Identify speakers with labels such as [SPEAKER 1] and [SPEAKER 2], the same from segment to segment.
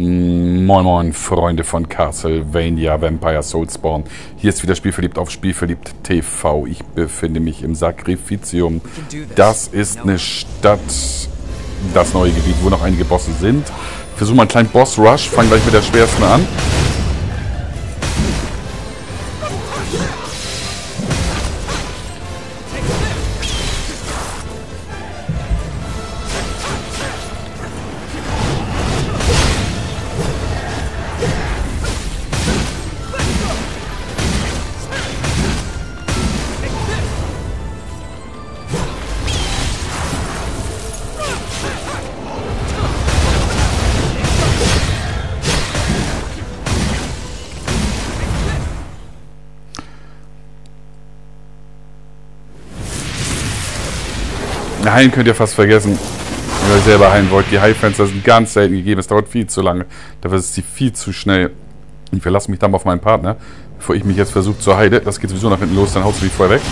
[SPEAKER 1] Moin Moin, Freunde von Castlevania Vampire Soulspawn. Hier ist wieder Spielverliebt auf Spielverliebt TV. Ich befinde mich im Sacrificium. Das ist eine Stadt, das neue Gebiet, wo noch einige Bosse sind. Versuchen mal einen kleinen Boss-Rush. Fangen gleich mit der schwersten an. Heilen könnt ihr fast vergessen. Wenn ihr selber heilen wollt. Die Heilfenster sind ganz selten gegeben. Es dauert viel zu lange. Dafür ist sie viel zu schnell. Ich verlasse mich dann auf meinen Partner, bevor ich mich jetzt versuche zu heilen. Das geht sowieso nach hinten los, dann haust du mich vorher weg.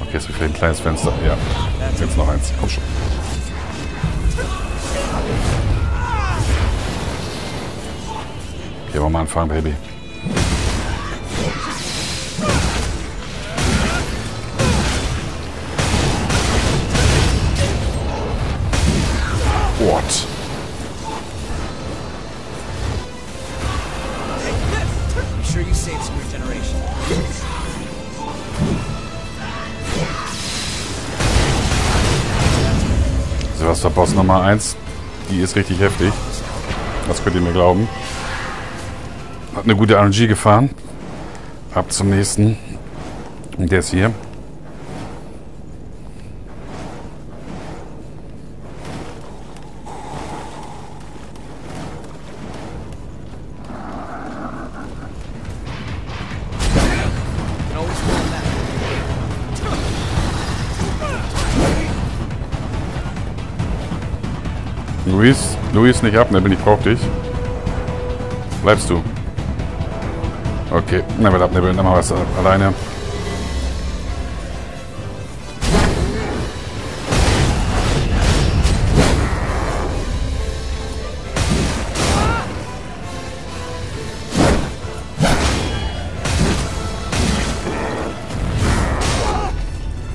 [SPEAKER 1] Okay, ist vielleicht ein kleines Fenster. Ja, jetzt noch eins. Komm schon. Okay, wollen wir mal anfangen, Baby. Silvester Boss Nummer 1. Die ist richtig heftig. Das könnt ihr mir glauben. Hat eine gute RNG gefahren. Ab zum nächsten. Und der ist hier. Luis, Luis, nicht abnibbeln, ich brauch dich. Bleibst du. Okay, na, will abnibbeln, dann machen wir es alleine.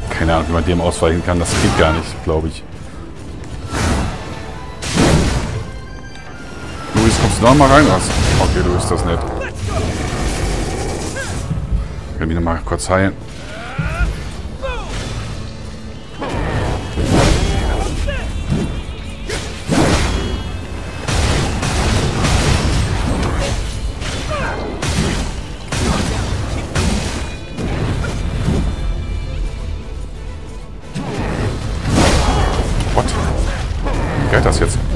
[SPEAKER 1] Keine Ahnung, wie man dem ausweichen kann. Das geht gar nicht, glaube ich. Kommst du noch mal rein? Okay, Luis, das ist nett. Ich will mich noch mal kurz heilen. What? Wie geht das jetzt?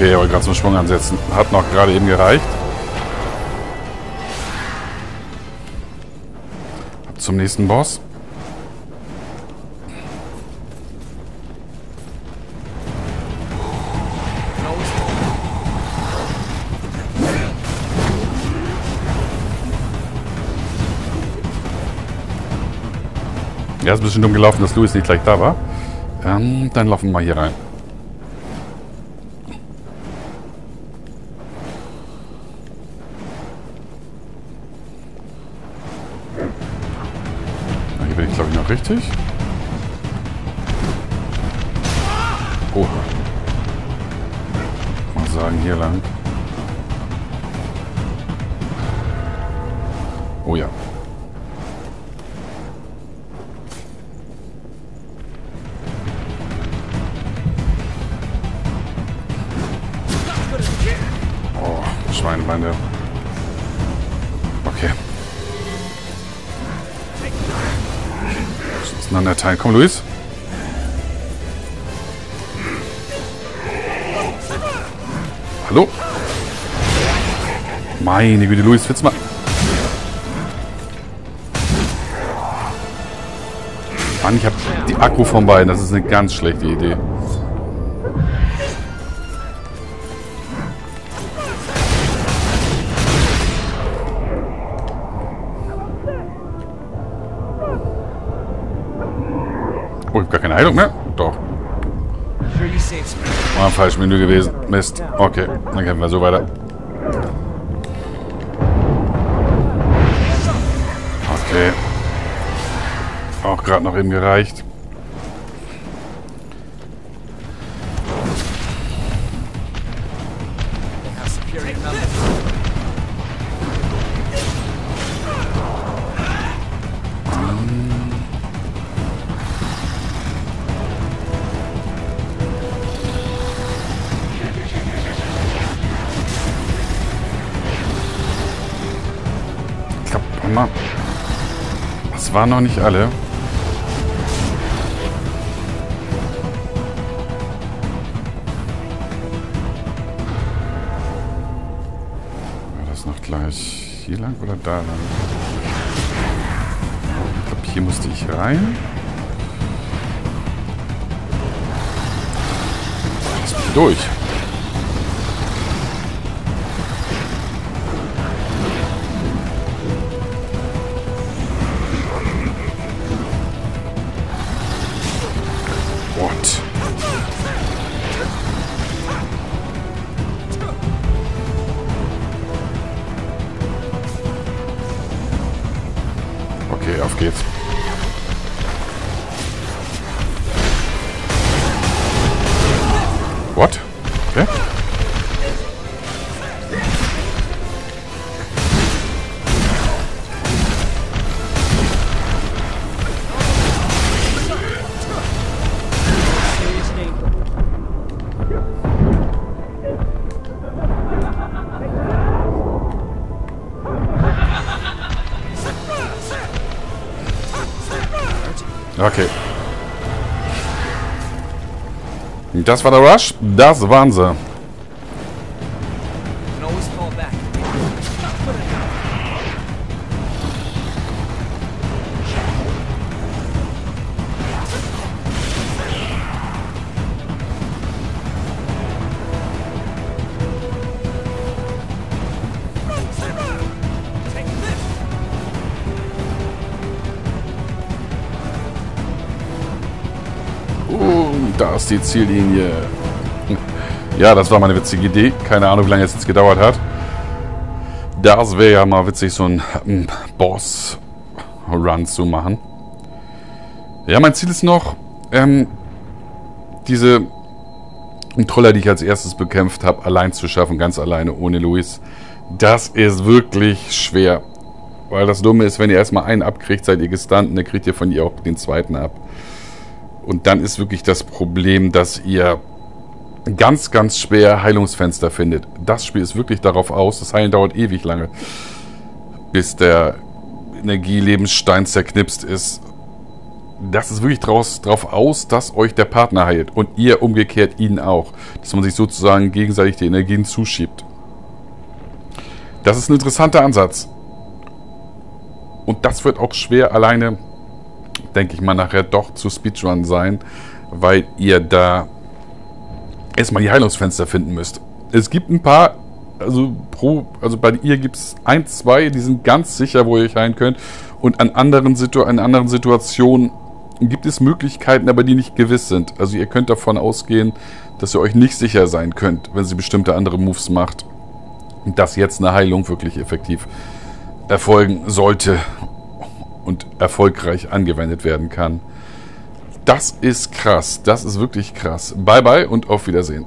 [SPEAKER 1] Okay, aber gerade zum Schwung ansetzen. Hat noch gerade eben gereicht. Ab zum nächsten Boss. Ja, ist ein bisschen dumm gelaufen, dass Louis nicht gleich da war. Ähm, dann laufen wir mal hier rein. Richtig. Oh. Mal sagen, hier lang. Oh ja. Auseinanderteilen. Komm, Luis. Hallo? Meine Güte, Luis, willst mal... Mann, ich habe die Akku von beiden. Das ist eine ganz schlechte Idee. Keine Heilung mehr? Doch. War ein falsches Menü gewesen. Mist. Okay, dann kämpfen wir so weiter. Okay. Auch gerade noch eben gereicht.
[SPEAKER 2] They superior numbers.
[SPEAKER 1] Hammer. Das waren noch nicht alle. War das noch gleich hier lang oder da lang? Ich glaube, hier musste ich rein. Lass mich durch. Okay. Das war der Rush. Das waren sie. Da ist die Ziellinie. Ja, das war meine witzige Idee. Keine Ahnung, wie lange es jetzt gedauert hat. Das wäre ja mal witzig, so ein ähm, Boss-Run zu machen. Ja, mein Ziel ist noch, ähm, diese Troller, die ich als erstes bekämpft habe, allein zu schaffen, ganz alleine, ohne Luis. Das ist wirklich schwer. Weil das Dumme ist, wenn ihr erstmal einen abkriegt, seid ihr gestunt und dann kriegt ihr von ihr auch den zweiten ab. Und dann ist wirklich das Problem, dass ihr ganz, ganz schwer Heilungsfenster findet. Das Spiel ist wirklich darauf aus. Das Heilen dauert ewig lange, bis der Energielebensstein zerknipst ist. Das ist wirklich draus, drauf aus, dass euch der Partner heilt und ihr umgekehrt ihn auch. Dass man sich sozusagen gegenseitig die Energien zuschiebt. Das ist ein interessanter Ansatz. Und das wird auch schwer alleine denke ich mal, nachher doch zu Speedrun sein, weil ihr da erstmal die Heilungsfenster finden müsst. Es gibt ein paar, also pro, also bei ihr gibt es ein, zwei, die sind ganz sicher, wo ihr euch heilen könnt. Und an anderen, Situ an anderen Situationen gibt es Möglichkeiten, aber die nicht gewiss sind. Also ihr könnt davon ausgehen, dass ihr euch nicht sicher sein könnt, wenn sie bestimmte andere Moves macht. Dass jetzt eine Heilung wirklich effektiv erfolgen sollte und erfolgreich angewendet werden kann. Das ist krass. Das ist wirklich krass. Bye bye und auf Wiedersehen.